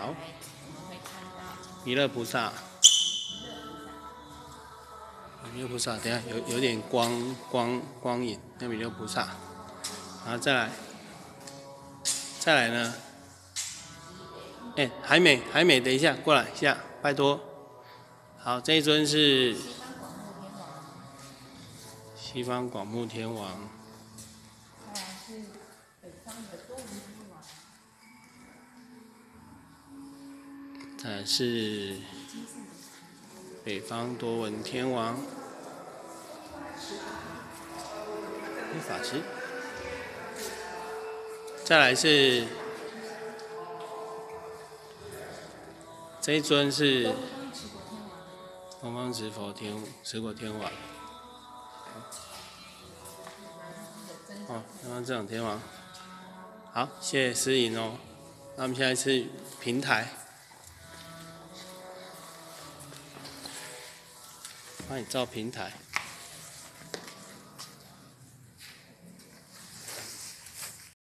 好，弥勒菩萨，弥勒菩萨，等下有有点光光光影，那弥勒菩萨，然后再来，再来呢？哎，还没，还没，等一下，过来一下，拜托。好，这一尊是西方广目天王。再来是北方多闻天王。法师。再来是这一尊是。东方持佛天持果天王，哦，东方这种天王，好，谢谢师颖哦。那我们现在是平台，帮你照平台。